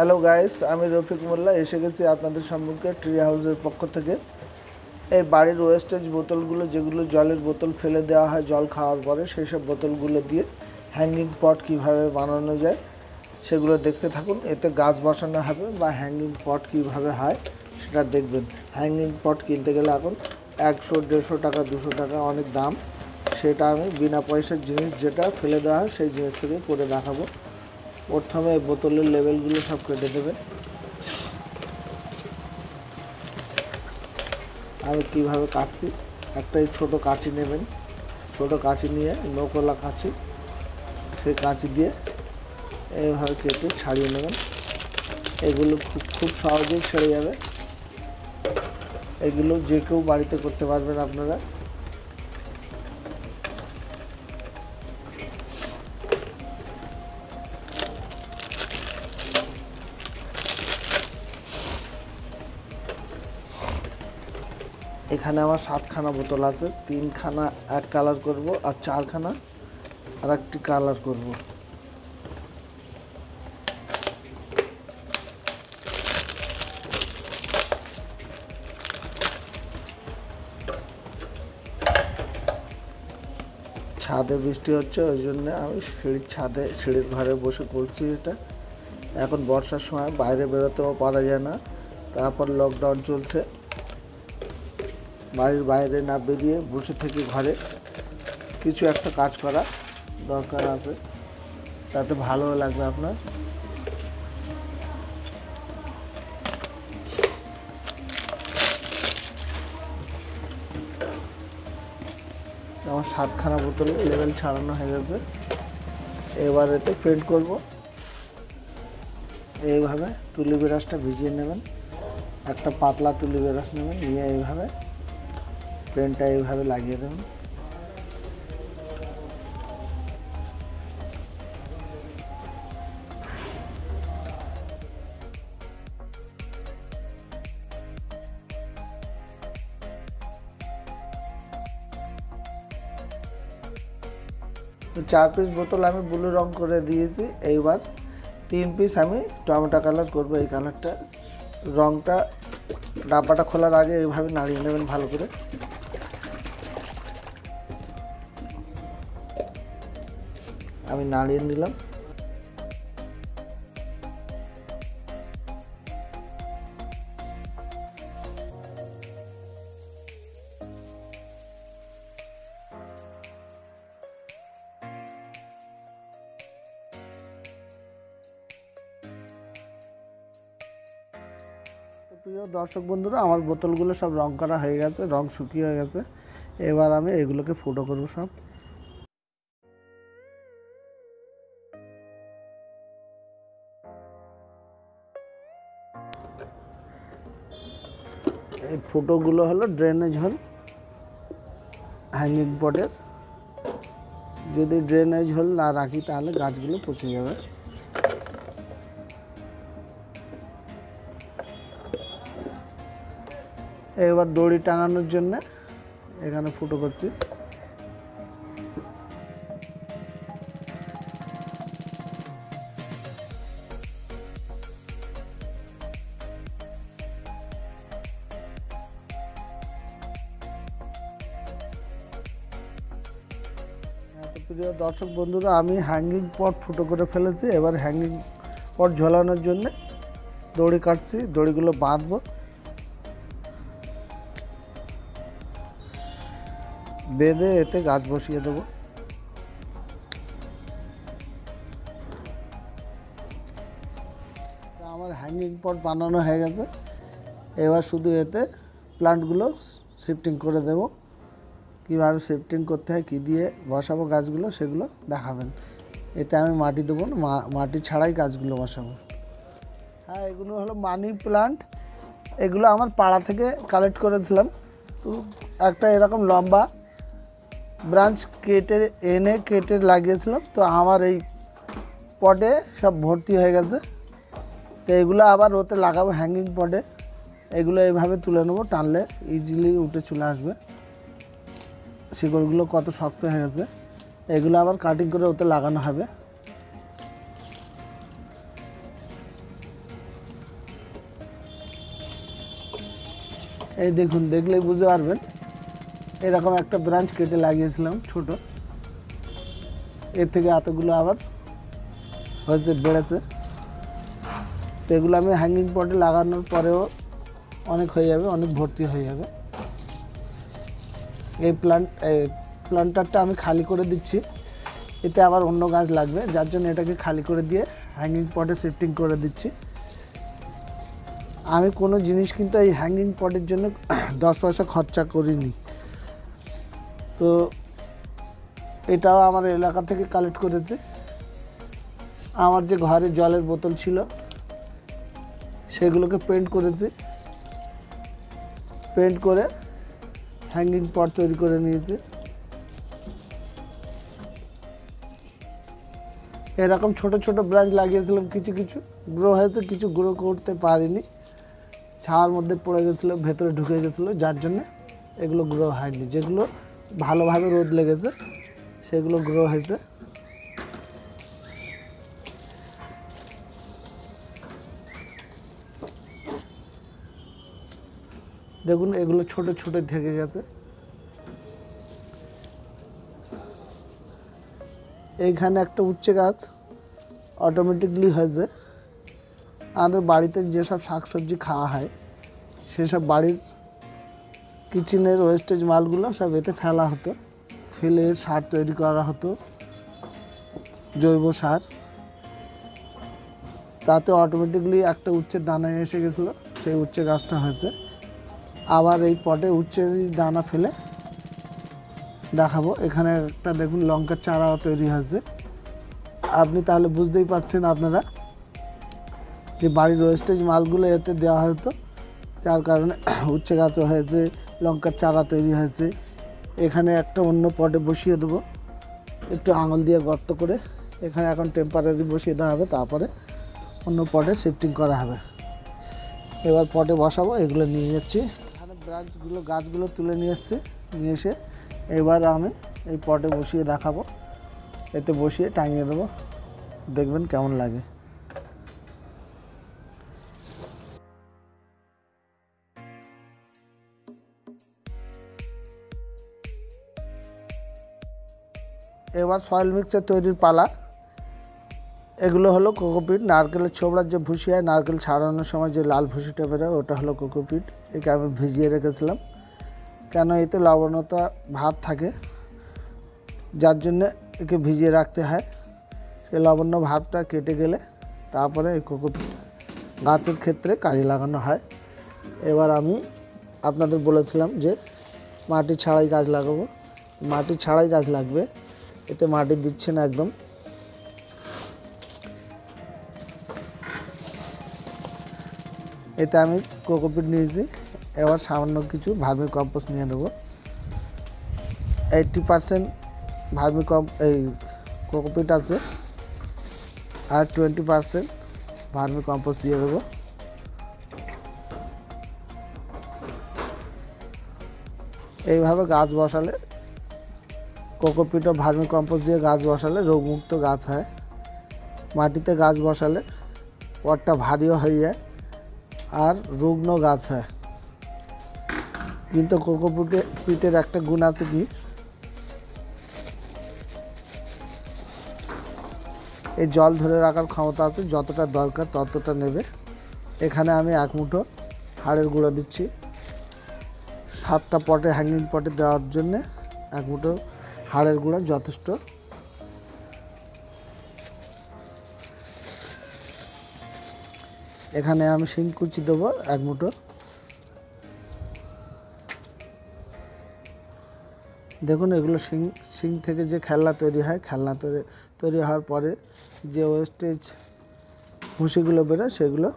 Hello guys আমি রফিক মোল্লা। এসে গেছি আপনাদের সম্মুখে ট্রি হাউসের পক্ষ থেকে। এই বাড়ির ওয়েস্টেজ বোতলগুলো যেগুলো জলের বোতল ফেলে দেওয়া হয় জল খাওয়ার পরে, সেই সব বোতলগুলো দিয়ে হ্যাঙ্গিং পট কীভাবে বানানো যায়, সেগুলো দেখতে থাকুন। এতে গাছ বসানো হবে বা হ্যাঙ্গিং পট কীভাবে হয়, সেটা দেখবেন। হ্যাঙ্গিং পট কিনতে গেলে এখন একশো, দেড়শো টাকা, দুশো টাকা অনেক দাম। সেটা আমি বিনা পয়সার জিনিস যেটা ফেলে দেওয়া হয়, সেই জিনিস থেকে করে দেখাবো। প্রথমে বোতলের লেভেলগুলো সব কেটে দেবে। আমি কীভাবে কাটছি? একটাই ছোটো কাঁচি নেবেন। ছোটো কাঁচি নিয়ে, নৌকলা কাঁচি, সেই কাঁচি দিয়ে এইভাবে কেটে ছাড়িয়ে নেবেন। এগুলো খুব খুব সহজেই ছেড়ে যাবে। এগুলো যে কেউ বাড়িতে করতে পারবেন আপনারা। এখানে আমার সাতখানা বোতল আছে, তিনখানা এক কালার করব আর চারখানা আর একটি কালার করব। ছাদে বৃষ্টি হচ্ছে, ওই জন্য আমি সিঁড়ির ছাদে, সিঁড়ির ঘরে বসে করছি এটা। এখন বর্ষার সময় বাইরে বেরোতেও পারা যায় না, তারপর লকডাউন চলছে। বাড়ির বাইরে না বেরিয়ে বসে থেকে ঘরে কিছু একটা কাজ করা দরকার আছে। তাতে ভালো লাগবে আপনার। আমার সাতখানা বোতলে লেভেল ছাড়ানো হয়ে গেছে। এবার এতে পেন্ট করব। এইভাবে তুলি বিরাসটা ভিজিয়ে নেবেন। একটা পাতলা তুলি বিরাস নেবেন, নিয়ে এইভাবে পেনটা এইভাবে লাগিয়ে দেবেন চার পিস বোতল আমি ব্লু রং করে দিয়েছি, এইবার তিন পিস আমি টমেটো কালার করব এই কালারটা রংটা, ডাব্বাটা খোলার আগে এইভাবে নাড়িয়ে নেবেন ভালো করে। আমি নাড়িয়ে নিলাম। প্রিয় দর্শক বন্ধুরা, আমার বোতলগুলো সব রং করা হয়ে গেছে, রং শুকিয়ে হয়ে গেছে। এবার আমি এগুলোকে ফুটো করব সব। এই ফুটোগুলো হলো ড্রেনেজ হল হ্যাঙ্গিং পটের যদি ড্রেনেজ হল না রাখি তাহলে গাছগুলো পচে যাবে। এবার দড়ি টাঙানোর জন্য এখানে ফুটো করছি। প্রিয় দর্শক বন্ধুরা, আমি হ্যাঙ্গিং পট ফুটো করে ফেলেছি। এবার হ্যাঙ্গিং পট ঝোলানোর জন্য দড়ি কাটছি, দড়িগুলো বাঁধবো। বেঁধে এতে গাছ বসিয়ে দেবো। আমার হ্যাঙ্গিং পট বানানো হয়ে গেছে। এবার শুধু এতে প্লান্টগুলো শিফটিং করে দেব। কীভাবে শিফটিং করতে হয়, কী দিয়ে বসাবো গাছগুলো, সেগুলো দেখাবেন। এতে আমি মাটি দেবো মাটি ছাড়াই গাছগুলো বসাবো। হ্যাঁ এগুলো হলো মানি প্লান্ট এগুলো আমার পাড়া থেকে কালেক্ট করেছিলাম। তো একটা এরকম লম্বা ব্রাঞ্চ কেটে, এনে কেটে লাগিয়েছিলাম। তো আমার এই পটে সব ভর্তি হয়ে গেছে। তো এগুলো আবার ওতে লাগাবো হ্যাঙ্গিং পটে এগুলো এইভাবে তুলে নেব, টানলে ইজিলি উঠে চলে আসবে। শিকড়গুলো কত শক্ত হয়ে গেছে, এগুলো আবার কাটিং করে ওতে লাগানো হবে। এই দেখুন দেখলেই বুঝতে পারবেন, এরকম একটা ব্রাঞ্চ কেটে লাগিয়েছিলাম ছোট। এর থেকে এতগুলো আবার হয়েছে, বেড়েছে। তো এগুলো আমি হ্যাঙ্গিং পটে লাগানোর পরেও অনেক হয়ে যাবে, অনেক ভর্তি হয়ে যাবে। এই প্লান্ট প্লান্টারটা আমি খালি করে দিচ্ছি। এতে আবার অন্য গাছ লাগবে, যার জন্য এটাকে খালি করে দিয়ে হ্যাঙ্গিং পটে শিফটিং করে দিচ্ছি। আমি কোনো জিনিস কিন্তু এই হ্যাঙ্গিং পটের জন্য দশ পয়সা খরচা করিনি। তো এটাও আমার এলাকা থেকে কালেক্ট করেছে। আমার যে ঘরে জলের বোতল ছিল, সেগুলোকে পেন্ট করেছি। পেন্ট করে হ্যাঙ্গিং পট তৈরি করে নিয়েছে। এরকম ছোট ছোট ব্রাঞ্চ লাগিয়েছিলাম কিছু কিছু। গ্রো হয়েছে, কিছু গ্রো করতে পারিনি। ছাওয়ার মধ্যে পড়ে গেছিল, ভেতরে ঢুকে গেছিল, যার জন্যে এগুলো গ্রো হয়নি। যেগুলো ভালোভাবে রোদ লেগেছে, সেগুলো গ্রো হয়েছে। দেখুন, এগুলো ছোট ছোট থেকে গেছে। এইখানে একটা উচ্ছে গাছ অটোমেটিকলি হয়েছে। আমাদের বাড়িতে যেসব শাকসবজি খাওয়া হয়, সেসব বাড়ির কিচেনের ওয়েস্টেজ মালগুলো সব এতে ফেলা হতো। ফেলে সার তৈরি করা হতো, জৈব সার। তাতে অটোমেটিকলি একটা উচ্ছের দানা এসে গেছিল, সেই উচ্ছে গাছটা হয়েছে। আবার এই পটে উচ্ছে দানা ফেলে দেখাবো। এখানে একটা দেখুন লঙ্কার চারাও তৈরি হয়েছে। আপনি তাহলে বুঝতেই পাচ্ছেন আপনারা যে বাড়ির ওয়েস্টেজ মালগুলো এতে দেওয়া হতো, যার কারণে উচ্ছে গাছও হয়েছে, লঙ্কার চারা তৈরি হয়েছে। এখানে একটা অন্য পটে বসিয়ে দেবো, একটু আঙুল দিয়ে গর্ত করে। এখানে এখন টেম্পারারি বসিয়ে দেওয়া হবে, তারপরে অন্য পটে শিফটিং করা হবে। এবার পটে বসাবো, এগুলো নিয়ে যাচ্ছি। ব্রাঞ্চগুলো, গাছগুলো তুলে নিয়ে এসছি, নিয়ে এসে এবার আমি এই পটে বসিয়ে দেখাবো। এতে বসিয়ে টাঙিয়ে দেবো। দেখবেন কেমন লাগে। এবার সয়েল মিক্সচার তৈরির পালা। এগুলো হলো কোকোপিট, নারকেলের ছোবড়ার যে ভুসি হয় নারকেল ছাড়ানোর সময় যে লাল ভুসিটা বেরোয়, ওটা হলো কোকোপিট। একে আমি ভিজিয়ে রেখেছিলাম। কেন এতে লবণতা ভাব থাকে? যার জন্যে একে ভিজিয়ে রাখতে হয়। সেই লবণ্য ভাবটা কেটে গেলে তারপরে এই কোকোপিট গাছের ক্ষেত্রে কাজে লাগানো হয়। এবার আমি আপনাদের বলেছিলাম যে মাটি ছাড়াই গাছ লাগাবো। মাটি ছাড়াই গাছ লাগবে। এতে মাটি দিচ্ছে না একদম। এতে আমি কোকোপিট নিয়েছি। এবার সামান্য কিছু ভার্মি কম্পোস্ট নিয়ে নেব। এইটটি পারসেন্ট ভার্মি কম, এই কোকোপিট আছে। আর টোয়েন্টি পারসেন্ট ভার্মি কম্পোস্ট দিয়ে দেবো। এইভাবে গাছ বসালে কোকোপিট ও ভার্মি কম্পোস্ট দিয়ে গাছ বসালে রোগমুক্ত গাছ হয়। মাটিতে গাছ বসালে পটটা ভারীও হয়ে যায়। আর রুগ্ন গাছ হয়। কিন্তু কোকোপিটে পিটের একটা গুণ আছে কি? এই জল ধরে রাখার ক্ষমতা আছে, যতটা দরকার ততটা নেবে। এখানে আমি এক মুঠো হাড়ের গুঁড়ো দিচ্ছি। সাতটা পটে হ্যাঙ্গিং পটে দেওয়ার জন্যে এক মুঠো হাড়ের গুঁড়ো যথেষ্ট এখানে আমি শিং কুচি দেবো, এক মুঠো দেখুন, এগুলো শিং শিং থেকে যে খেলনা তৈরি হয়, খেলনা তৈরি তৈরি হওয়ার পরে যে ওয়েস্টেজ ভুসিগুলো বেরোয়, সেগুলো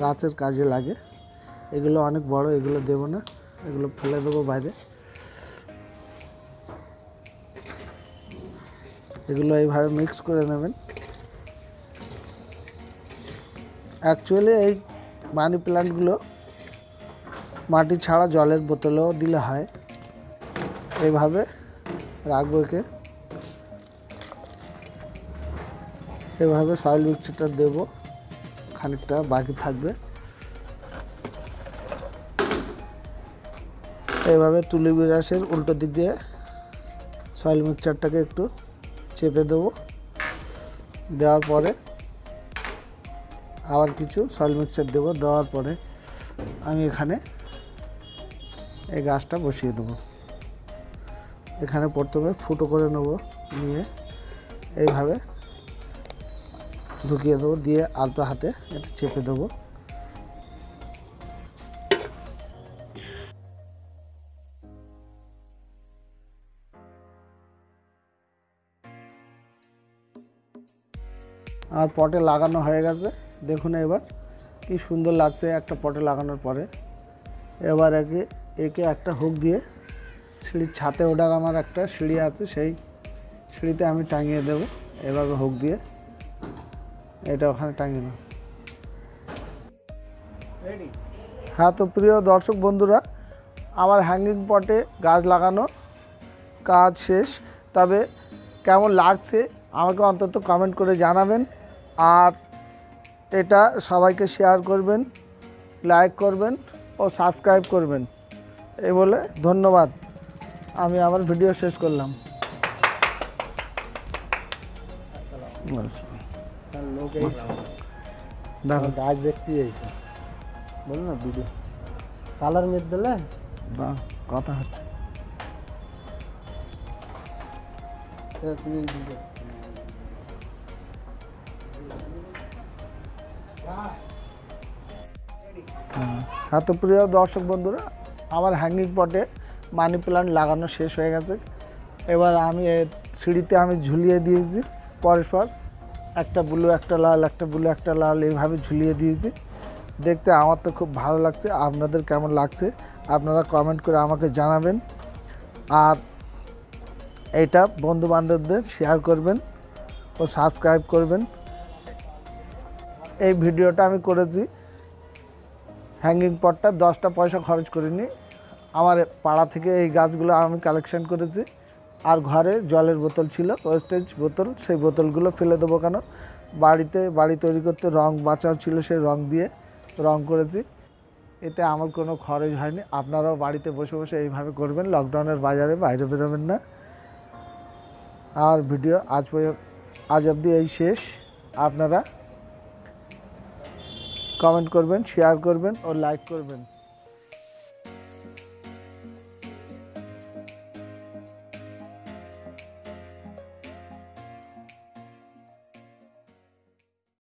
গাছের কাজে লাগে। এগুলো অনেক বড়, এগুলো দেবো না, এগুলো ফেলে দেবো বাইরে। এগুলো এইভাবে মিক্স করে নেবেন। অ্যাকচুয়ালি এই মানি প্ল্যান্টগুলো মাটি ছাড়া জলের বোতলেও দিলে হয়। এইভাবে রাখব একে। এভাবে সয়েল মিক্সচারটা দেবো। খানিকটা বাকি থাকবে। এইভাবে তুলি বিরাসের উল্টো দিক দিয়ে সয়েল মিক্সচারটাকে একটু চেপে দেবো। দেওয়ার পরে আবার কিছু সয়েল মিক্সচার দেবো, দেওয়ার পরে আমি এখানে এই গাছটা বসিয়ে দেবো। এখানে প্রথমে ফুটো করে নেব, নিয়ে এইভাবে ঢুকিয়ে দেবো, দিয়ে আলতো হাতে এটা চেপে দেবো। আর পটে লাগানো হয়ে গেছে। দেখুন এবার কি সুন্দর লাগছে একটা পটে লাগানোর পরে। এবার একে একে একটা হুক দিয়ে সিঁড়ির ছাতে ওঠার আমার একটা সিঁড়ি আছে সেই সিঁড়িতে আমি টাঙিয়ে দেবো এভাবে হুক দিয়ে। এটা ওখানে টাঙিয়ে দেবো। হ্যাঁ তো প্রিয় দর্শক বন্ধুরা আমার হ্যাঙ্গিং পটে গাছ লাগানো কাজ শেষ। তবে কেমন লাগছে আমাকে অন্তত কমেন্ট করে জানাবেন। আর এটা সবাইকে শেয়ার করবেন লাইক করবেন ও সাবস্ক্রাইব করবেন। এই বলে ধন্যবাদ। আমি আমার ভিডিও শেষ করলাম। গাছ দেখতে বলো না ভিডিও কালার দিলে? কথা হচ্ছে। তুমি ভিডিও হ্যাঁ। তো প্রিয় দর্শক বন্ধুরা, আমার হ্যাঙ্গিং পটে মানি প্লান্ট লাগানো শেষ হয়ে গেছে। এবার আমি সিঁড়িতে আমি ঝুলিয়ে দিয়েছি, পরস্পর। একটা ব্লু একটা লাল, একটা ব্লু একটা লাল, এইভাবে ঝুলিয়ে দিয়েছি। দেখতে আমার তো খুব ভালো লাগছে, আপনাদের কেমন লাগছে, আপনারা কমেন্ট করে আমাকে জানাবেন। আর এটা বন্ধু বান্ধবদের শেয়ার করবেন ও সাবস্ক্রাইব করবেন। এই ভিডিওটা আমি করেছি হ্যাঙ্গিং পটটা দশটা পয়সা খরচ করিনি আমার পাড়া থেকে এই গাছগুলো আমি কালেকশন করেছি। আর ঘরে জলের বোতল ছিল ওয়েস্টেজ বোতল, সেই বোতলগুলো ফেলে দেবো কেন? বাড়িতে, বাড়ি তৈরি করতে রং বাঁচাও ছিল সেই রং দিয়ে রং করেছি। এতে আমার কোনো খরচ হয়নি। আপনারাও বাড়িতে বসে বসে এইভাবে করবেন লকডাউনের বাজারে বাইরে বেরোবেন না। আর ভিডিও আজ পর্যন্ত আজ অবধি এই শেষ। আপনারা কমেন্ট করবেন শেয়ার করবেন ও লাইক করবেন।